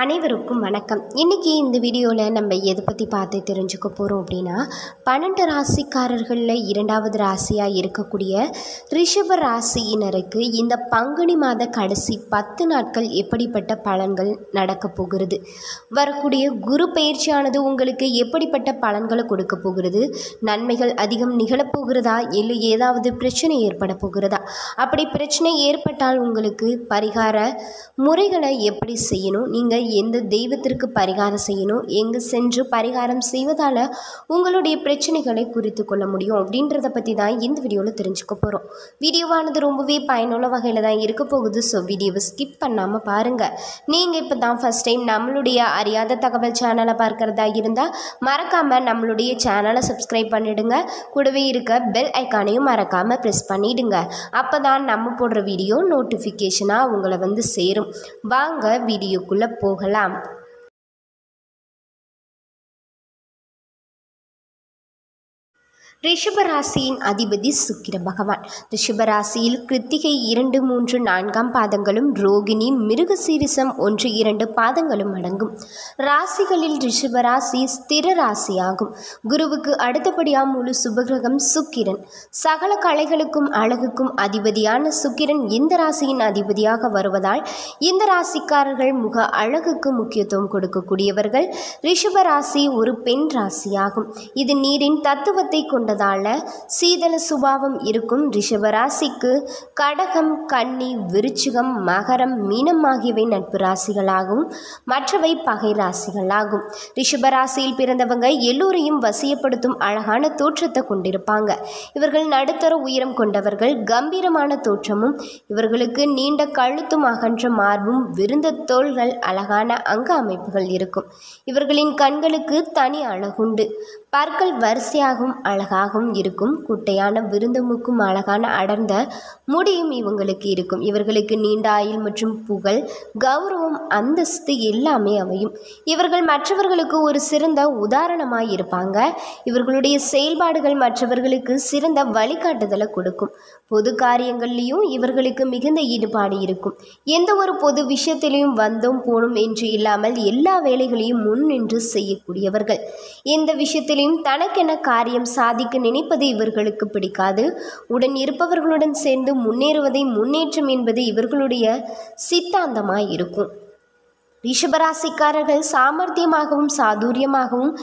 அனைவருக்கும் வணக்கம். இன்றைக்கி இந்த வீடியோவில் நம்ம எதை பற்றி பார்த்து தெரிஞ்சுக்க போகிறோம் அப்படின்னா பன்னெண்டு ராசிக்காரர்களில் இரண்டாவது ராசியாக இருக்கக்கூடிய ரிஷப ராசியினருக்கு இந்த பங்குனி மாத கடைசி பத்து நாட்கள் எப்படிப்பட்ட பலன்கள் நடக்க போகிறது? வரக்கூடிய குரு பயிற்சியானது உங்களுக்கு எப்படிப்பட்ட பலன்களை கொடுக்க போகிறது? நன்மைகள் அதிகம் நிகழப்போகிறதா இல்லை ஏதாவது பிரச்சனை ஏற்பட போகிறதா? அப்படி பிரச்சனை ஏற்பட்டால் உங்களுக்கு பரிகார முறைகளை எப்படி செய்யணும்? நீங்கள் எந்த தெய்வத்திற்கு பரிகாரம் செய்யணும் எங்கே சென்று பரிகாரம் செய்வதால் உங்களுடைய பிரச்சனைகளை குறித்து கொள்ள முடியும் அப்படின்றத பற்றி தான் இந்த வீடியோவில் தெரிஞ்சுக்க போகிறோம் வீடியோவானது ரொம்பவே பயனுள்ள வகையில் தான் இருக்க போகுது ஸோ வீடியோவை ஸ்கிப் பண்ணாமல் பாருங்கள் நீங்கள் இப்போ தான் ஃபஸ்ட் டைம் நம்மளுடைய அறியாத தகவல் சேனலை பார்க்குறதா இருந்தால் மறக்காமல் நம்மளுடைய சேனலை சப்ஸ்கிரைப் பண்ணிவிடுங்க கூடவே இருக்க பெல் ஐக்கானையும் மறக்காமல் ப்ரெஸ் பண்ணிவிடுங்க அப்போ தான் நம்ம போடுற வீடியோ நோட்டிஃபிகேஷனாக உங்களை வந்து சேரும். வாங்க வீடியோக்குள்ளே போ போகலாம். ரிஷபராசியின் அதிபதி சுக்கிர பகவான். ரிஷபராசியில் கிருத்திகை இரண்டு மூன்று நான்காம் பாதங்களும் ரோகிணி மிருக சீரிசம் ஒன்று இரண்டு பாதங்களும் அடங்கும். ராசிகளில் ரிஷபராசி ஸ்திர ராசியாகும். குருவுக்கு அடுத்தபடியாக முழு சுபகிரகம் சுக்கிரன். சகல கலைகளுக்கும் அழகுக்கும் அதிபதியான சுக்கிரன் இந்த ராசியின் அதிபதியாக வருவதால் இந்த ராசிக்காரர்கள் முக அழகுக்கு முக்கியத்துவம் கொடுக்கக்கூடியவர்கள். ரிஷபராசி ஒரு பெண் ராசியாகும். இது நீரின் தத்துவத்தை கொண்ட கொண்டதால சீதள சுபாவம் இருக்கும் ரிஷபராசிக்கு கடகம் கன்னி விருச்சிகம் மகரம் மீனம் ஆகியவை நட்பு ராசிகளாகும் மற்றவை பகை ராசிகளாகும். ரிஷபராசியில் பிறந்தவங்க எல்லோரையும் வசியப்படுத்தும் அழகான தோற்றத்தை கொண்டிருப்பாங்க. இவர்கள் நடுத்தர உயரம் கொண்டவர்கள் கம்பீரமான தோற்றமும் இவர்களுக்கு நீண்ட கழுத்தும் அகன்ற மார்பும் விருந்த தோள்கள் அழகான அங்க அமைப்புகள் இருக்கும். இவர்களின் கண்களுக்கு தனி அழகுண்டு. பற்கள் வரிசையாகவும் அழகாக அழகாகவும் இருக்கும். குட்டையான விருந்தமுக்கும் அழகான அடர்ந்த முடியும் இவங்களுக்கு இருக்கும். இவர்களுக்கு நீண்ட ஆயுள் மற்றும் புகழ் கௌரவம் அந்தஸ்து எல்லாமே அமையும். இவர்கள் மற்றவர்களுக்கு ஒரு சிறந்த உதாரணமாக இருப்பாங்க. இவர்களுடைய செயல்பாடுகள் மற்றவர்களுக்கு சிறந்த வழிகாட்டுதலை கொடுக்கும். பொது காரியங்கள்லேயும் இவர்களுக்கு மிகுந்த ஈடுபாடு இருக்கும். எந்த ஒரு பொது விஷயத்திலையும் வந்தோம் போனோம் என்று இல்லாமல் எல்லா வேலைகளையும் முன் நின்று செய்யக்கூடியவர்கள். எந்த விஷயத்திலையும் தனக்கென காரியம் சாதிக்க நினைப்பது இவர்களுக்கு பிடிக்காது. உடன் இருப்பவர்களுடன் சேர்ந்து முன்னேறுவதை முன்னேற்றம் என்பது இவர்களுடைய சித்தாந்தமாய் இருக்கும் ரிஷபராசிக்காரர்கள் சாமர்த்தியமாகவும் சாதுரியமாகவும்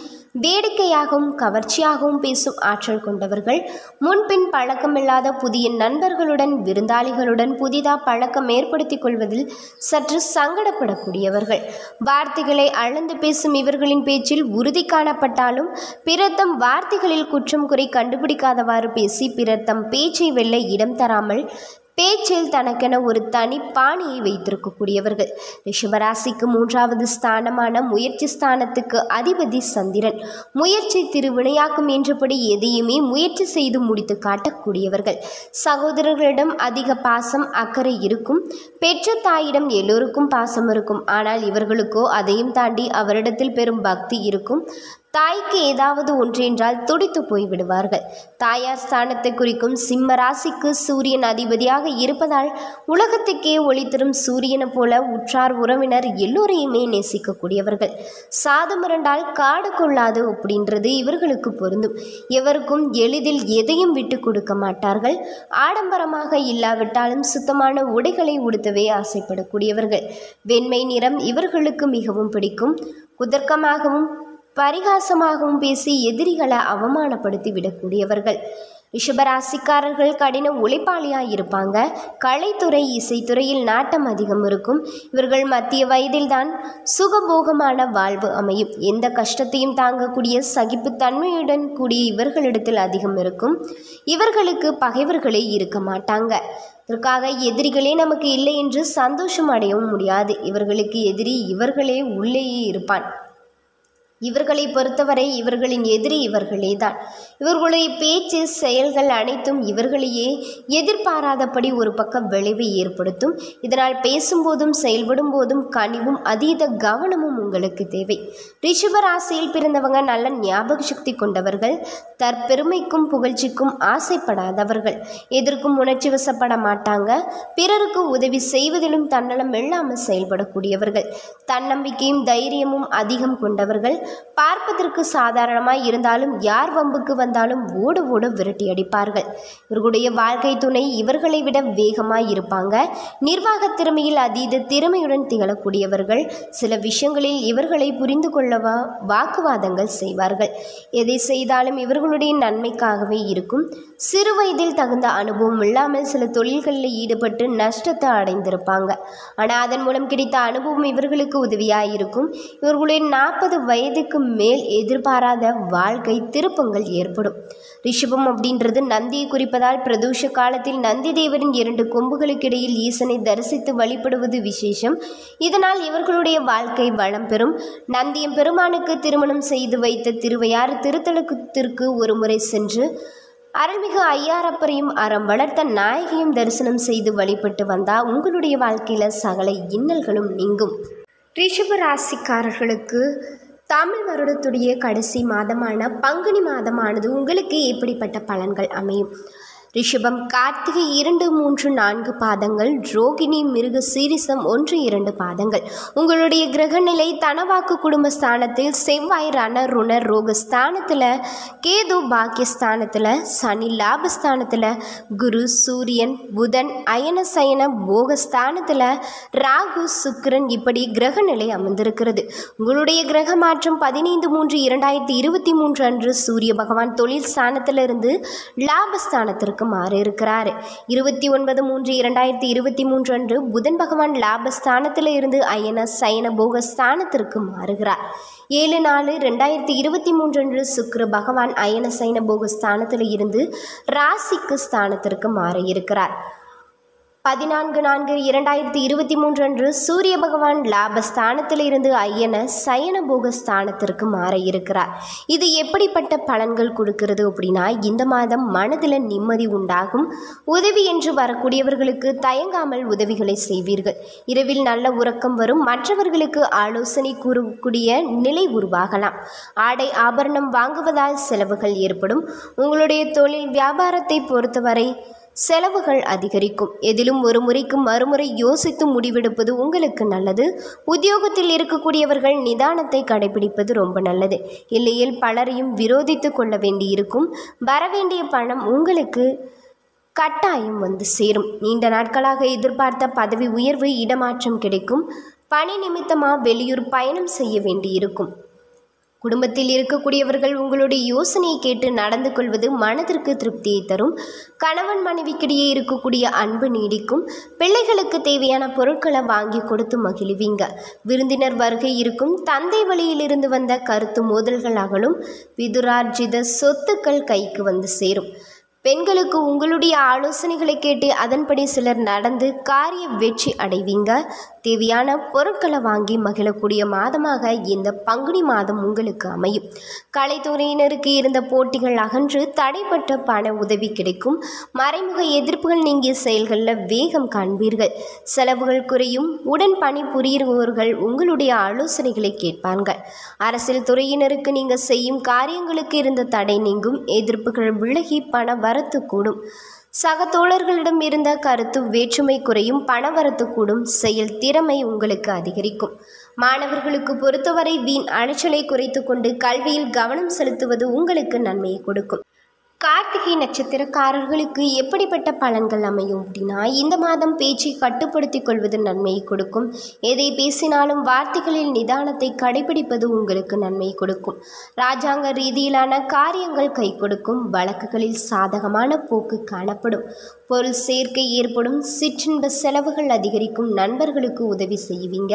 வேடிக்கையாகவும் கவர்ச்சியாகவும் பேசும் ஆற்றல் கொண்டவர்கள் முன்பின் பழக்கமில்லாத புதிய நண்பர்களுடன் விருந்தாளிகளுடன் புதிதாக பழக்கம் ஏற்படுத்திக் கொள்வதில் சற்று சங்கடப்படக்கூடியவர்கள். வார்த்தைகளை அளந்து பேசும் இவர்களின் பேச்சில் உறுதி காணப்பட்டாலும் பிறத்தம் வார்த்தைகளில் குற்றம் குறை கண்டுபிடிக்காதவாறு பேசி பிறத்தம் பேச்சை வெல்ல இடம் தராமல் பேச்சில் தனக்கென ஒரு தனி பாணியை வைத்திருக்கக்கூடியவர்கள். ரிஷபராசிக்கு மூன்றாவது ஸ்தானமான முயற்சி ஸ்தானத்துக்கு அதிபதி சந்திரன். முயற்சி திருவினையாக்கும் என்றபடி எதையுமே முயற்சி செய்து முடித்து காட்டக்கூடியவர்கள். சகோதரர்களிடம் அதிக பாசம் அக்கறை இருக்கும். பெற்ற தாயிடம் எல்லோருக்கும் பாசம் இருக்கும். ஆனால் இவர்களுக்கோ அதையும் தாண்டி அவரிடத்தில் பெரும் பக்தி இருக்கும். தாய்க்கு ஏதாவது ஒன்றென்றால் துடித்து போய்விடுவார்கள். தாயார் ஸ்தானத்தை குறிக்கும் சிம்ம ராசிக்கு சூரியன் அதிபதியாக இருப்பதால் உலகத்துக்கே ஒளி தரும் சூரியனை போல உற்றார் உறவினர் எல்லோரையுமே நேசிக்கக்கூடியவர்கள். சாதமிரண்டால் காடு கொள்ளாது அப்படின்றது இவர்களுக்கு பொருந்தும். எவருக்கும் எளிதில் எதையும் விட்டு கொடுக்க மாட்டார்கள். ஆடம்பரமாக இல்லாவிட்டாலும் சுத்தமான உடைகளை உடுத்தவே ஆசைப்படக்கூடியவர்கள். வெண்மை நிறம் இவர்களுக்கு மிகவும் பிடிக்கும். குதர்க்கமாகவும் பரிகாசமாகவும் பேசி எதிரிகளை அவமானப்படுத்தி விடக்கூடியவர்கள். ரிஷபராசிக்காரர்கள் கடின உழைப்பாளியாக இருப்பாங்க கலைத்துறை இசைத்துறையில் நாட்டம் அதிகம் இருக்கும். இவர்கள் மத்திய வயதில்தான் சுகபோகமான வாழ்வு அமையும். எந்த கஷ்டத்தையும் தாங்கக்கூடிய சகிப்புத்தன்மையுடன் கூடிய இவர்களிடத்தில் அதிகம் இருக்கும். இவர்களுக்கு பகைவர்களே இருக்க மாட்டாங்க. இதற்காக எதிரிகளே நமக்கு இல்லை என்று சந்தோஷம் அடையவும் முடியாது. இவர்களுக்கு எதிரி இவர்களே உள்ளேயே இருப்பான். இவர்களை பொறுத்தவரை இவர்களின் எதிரி இவர்களே தான் இவர்களுடைய பேச்சு செயல்கள் அனைத்தும் இவர்களையே எதிர்பாராதபடி ஒரு பக்கம் விளைவை ஏற்படுத்தும். இதனால் பேசும்போதும் செயல்படும் போதும் கனிவும் அதீத கவனமும் உங்களுக்கு தேவை. ரிஷபராசியில் பிறந்தவங்க நல்ல ஞாபக சக்தி கொண்டவர்கள். தற்பெருமைக்கும் புகழ்ச்சிக்கும் ஆசைப்படாதவர்கள். எதற்கும் உணர்ச்சி வசப்பட மாட்டாங்க. பிறருக்கு உதவி செய்வதிலும் தன்னலம் இல்லாமல் செயல்படக்கூடியவர்கள். தன்னம்பிக்கையும் தைரியமும் அதிகம் கொண்டவர்கள். பார்ப்பதற்கு சாதாரணமாய் இருந்தாலும் யார் வம்புக்கு வந்தாலும் ஓட ஓட விரட்டி அடிப்பார்கள். இவர்களுடைய வாழ்க்கை துணை இவர்களை விட வேகமாய் இருப்பாங்க. நிர்வாக திறமையில் அதீத திறமையுடன் திகழக்கூடியவர்கள். சில விஷயங்களில் இவர்களை புரிந்து கொள்ளவா வாக்குவாதங்கள் செய்வார்கள். எதை செய்தாலும் இவர்கள் இவர்களுடைய நன்மைக்காகவே இருக்கும். சிறு வயதில் தகுந்த அனுபவம் இல்லாமல் சில தொழில்களில் ஈடுபட்டு நஷ்டத்தை அடைந்திருப்பாங்க. ஆனால் அதன் மூலம் கிடைத்த அனுபவம் இவர்களுக்கு உதவியாக இருக்கும் இவர்களுடைய நாற்பது வயதுக்கு மேல் எதிர்பாராத வாழ்க்கை திருப்பங்கள் ஏற்படும். ரிஷபம் அப்படின்றது நந்தியை குறிப்பதால் பிரதோஷ காலத்தில் நந்தி தேவரின் இரண்டு கொம்புகளுக்கிடையில் ஈசனை தரிசித்து வழிபடுவது விசேஷம். இதனால் இவர்களுடைய வாழ்க்கை வளம் பெறும். நந்தியம் பெருமானுக்கு திருமணம் செய்து வைத்த திருவையாறு திருத்தலத்திற்கு ஒரு முறை சென்று அருள்மிகு ஐயாரப்பரையும் அறம் வளர்த்த நாயகியும் தரிசனம் செய்து வழிபட்டு வந்தால் உங்களுடைய வாழ்க்கையில் சகல இன்னல்களும் நீங்கும். ரிஷப ராசிக்காரர்களுக்கு தமிழ் வருடத்துடைய கடைசி மாதமான பங்குனி மாதமானது உங்களுக்கு எப்படிப்பட்ட பலன்கள் அமையும்? ரிஷபம் கார்த்திகை இரண்டு மூன்று நான்கு பாதங்கள் ரோகிணி மிருக சீரிசம் ஒன்று இரண்டு பாதங்கள். உங்களுடைய கிரகநிலை தனவாக்கு குடும்ப ஸ்தானத்தில் செவ்வாய் ரண ருண ரோக ஸ்தானத்தில் கேது பாக்கியஸ்தானத்தில் சனி லாபஸ்தானத்தில் குரு சூரியன் புதன் அயன சயன போகஸ்தானத்தில் ராகு சுக்கிரன் இப்படி கிரகநிலை அமைந்திருக்கிறது உங்களுடைய கிரக மாற்றம் பதினைந்து மூன்று இரண்டாயிரத்தி இருபத்தி மூன்று அன்று சூரிய பகவான் தொழில் ஸ்தானத்திலிருந்து லாபஸ்தானத்திற்கு மாற இருக்கிறார் இருபத்தி ஒன்பது மூன்று இரண்டாயிரத்தி இருபத்தி மூன்று அன்று புதன் பகவான் லாபஸ்தானத்தில் இருந்து அயன சயன போக ஸ்தானத்திற்கு மாறுகிறார். ஏழு நாலு ரெண்டாயிரத்தி இருபத்தி மூன்று அன்று சுக்ர பகவான் அயன சயன போக ஸ்தானத்தில் இருந்து ராசிக்கு ஸ்தானத்திற்கு மாற இருக்கிறார் பதினான்கு நான்கு இரண்டாயிரத்தி இருபத்தி மூன்று அன்று சூரிய பகவான் லாபஸ்தானத்தில் இருந்து ஐயன சயன போக ஸ்தானத்திற்கு மாற இருக்கிறார் இது எப்படிப்பட்ட பலன்கள் கொடுக்கிறது அப்படின்னா இந்த மாதம் மனதில் நிம்மதி உண்டாகும். உதவி என்று வரக்கூடியவர்களுக்கு தயங்காமல் உதவிகளை செய்வீர்கள். இரவில் நல்ல உறக்கம் வரும். மற்றவர்களுக்கு ஆலோசனை கூறக்கூடிய நிலை உருவாகலாம். ஆடை ஆபரணம் வாங்குவதால் செலவுகள் ஏற்படும். உங்களுடைய தொழில் வியாபாரத்தை பொறுத்தவரை செலவுகள் அதிகரிக்கும். எதிலும் ஒரு முறைக்கு மறுமுறை யோசித்து முடிவெடுப்பது உங்களுக்கு நல்லது. உத்தியோகத்தில் இருக்கக்கூடியவர்கள் நிதானத்தை கடைபிடிப்பது ரொம்ப நல்லது. இல்லையில் பலரையும் விரோதித்து கொள்ள வேண்டியிருக்கும். வரவேண்டிய பணம் உங்களுக்கு கட்டாயம் வந்து சேரும். நீண்ட நாட்களாக எதிர்பார்த்த பதவி உயர்வு இடமாற்றம் கிடைக்கும். பணி நிமித்தமாக வெளியூர் பயணம் செய்ய வேண்டியிருக்கும். குடும்பத்தில் இருக்கக்கூடியவர்கள் உங்களுடைய யோசனையை கேட்டு நடந்து கொள்வது மனதிற்கு திருப்தியை தரும். கணவன் மனைவிக்கிடையே இருக்கக்கூடிய அன்பு நீடிக்கும். பிள்ளைகளுக்கு தேவையான பொருட்களை வாங்கி கொடுத்து மகிழ்வீங்க. விருந்தினர் வருகை இருக்கும். தந்தை வழியிலிருந்து வந்த கருத்து மோதல்கள் அகலும். விதுரார்ஜித சொத்துக்கள் கைக்கு வந்து சேரும். பெண்களுக்கு உங்களுடைய ஆலோசனைகளை கேட்டு அதன்படி சிலர் நடந்து காரிய வெற்றி அடைவீங்க. தேவையான பொருட்களை வாங்கி மகிழக்கூடிய மாதமாக இந்த பங்குனி மாதம் உங்களுக்கு அமையும். கலைத்துறையினருக்கு இருந்த போட்டிகள் அகன்று தடைப்பட்ட பண உதவி கிடைக்கும். மறைமுக எதிர்ப்புகள் நீங்கிய செயல்களில் வேகம் காண்பீர்கள். செலவுகள் குறையும். உடன் பணிபுரியுபவர்கள் உங்களுடைய ஆலோசனைகளை கேட்பார்கள் அரசியல் துறையினருக்கு நீங்கள் செய்யும் காரியங்களுக்கு இருந்த தடை நீங்கும். எதிர்ப்புகள் விலகி பண வரத்து கூடும். சக தோழர்களிடம் இருந்த கருத்து வேற்றுமை குறையும் பணவரத்து கூடும் செயல் திறமை உங்களுக்கு அதிகரிக்கும். மாணவர்களுக்கு பொறுத்தவரை வீண் அலைச்சலை குறைத்து கொண்டு கல்வியில் கவனம் செலுத்துவது உங்களுக்கு நன்மையை கொடுக்கும். கார்த்திகை நட்சத்திரக்காரர்களுக்கு எப்படிப்பட்ட பலன்கள் அமையும் அப்படின்னா இந்த மாதம் பேச்சை கட்டுப்படுத்திக் கொள்வது நன்மையை கொடுக்கும். எதை பேசினாலும் வார்த்தைகளில் நிதானத்தை கடைபிடிப்பது உங்களுக்கு நன்மை கொடுக்கும். ராஜாங்க ரீதியிலான காரியங்கள் கை கொடுக்கும். வழக்குகளில் சாதகமான போக்கு காணப்படும். பொருள் சேர்க்கை ஏற்படும். சிற்றின்ப செலவுகள் அதிகரிக்கும். நண்பர்களுக்கு உதவி செய்வீங்க.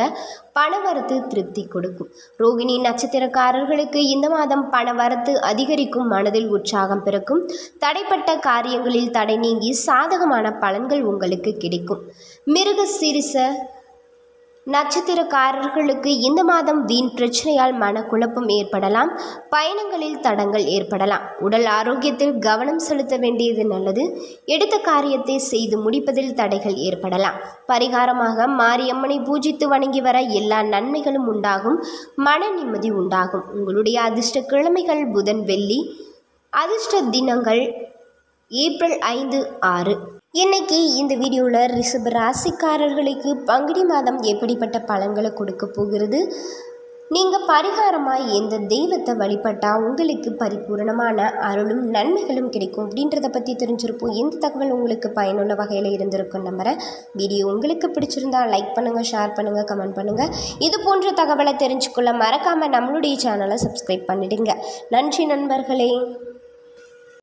பணவரத்து திருப்தி கொடுக்கும். ரோகிணி நட்சத்திரக்காரர்களுக்கு இந்த மாதம் பணவரத்து அதிகரிக்கும். மனதில் உற்சாகம் பிறக்கும். தடைப்பட்ட காரியங்களில் தடை நீங்கி சாதகமான பலன்கள் உங்களுக்கு கிடைக்கும். மிருக சிறிச நட்சத்திரக்காரர்களுக்கு இந்த மாதம் வீண் பிரச்சனையால் மனக்குழப்பம் ஏற்படலாம். பயணங்களில் தடங்கள் ஏற்படலாம். உடல் ஆரோக்கியத்தில் கவனம் செலுத்த வேண்டியது நல்லது. எடுத்த காரியத்தை செய்து முடிப்பதில் தடைகள் ஏற்படலாம். பரிகாரமாக மாரியம்மனை பூஜித்து வணங்கி வர எல்லா நன்மைகளும் உண்டாகும். மன நிம்மதி உண்டாகும். உங்களுடைய அதிர்ஷ்ட கிழமைகள் புதன் வெள்ளி அதிர்ஷ்ட தினங்கள் ஏப்ரல் ஐந்து ஆறு. இன்னைக்கு இந்த வீடியோவில் ரிஷப ராசிக்காரர்களுக்கு பங்குனி மாதம் எப்படிப்பட்ட பலன்களை கொடுக்க போகிறது? நீங்கள் பரிகாரமாக எந்த தெய்வத்தை வழிபட்டால் உங்களுக்கு பரிபூரணமான அருளும் நன்மைகளும் கிடைக்கும் அப்படின்றத பற்றி தெரிஞ்சிருப்போம். எந்த தகவல் உங்களுக்கு பயனுள்ள வகையில் இருந்திருக்கும் நம்புகிறேன் வீடியோ உங்களுக்கு பிடிச்சிருந்தா லைக் பண்ணுங்கள் ஷேர் பண்ணுங்கள் கமெண்ட் பண்ணுங்கள் இது போன்ற தகவலை தெரிஞ்சுக்கொள்ள மறக்காமல் நம்மளுடைய சேனலை சப்ஸ்கிரைப் பண்ணிடுங்க. நன்றி நண்பர்களே.